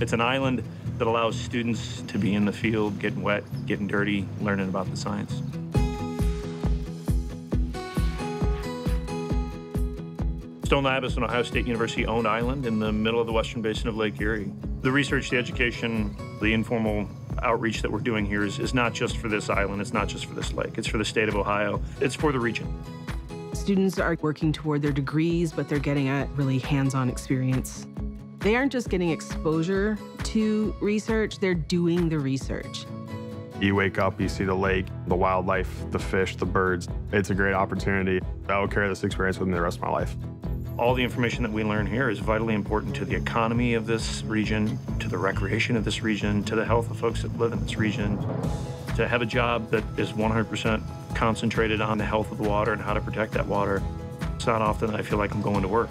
It's an island that allows students to be in the field, getting wet, getting dirty, learning about the science. Stone Lab is an Ohio State University owned island in the middle of the western basin of Lake Erie. The research, the education, the informal outreach that we're doing here is, is not just for this island, it's not just for this lake, it's for the state of Ohio, it's for the region. Students are working toward their degrees, but they're getting a really hands-on experience. They aren't just getting exposure to research, they're doing the research. You wake up, you see the lake, the wildlife, the fish, the birds. It's a great opportunity. I will carry this experience with me the rest of my life. All the information that we learn here is vitally important to the economy of this region, to the recreation of this region, to the health of folks that live in this region. To have a job that is 100% concentrated on the health of the water and how to protect that water, it's not often that I feel like I'm going to work.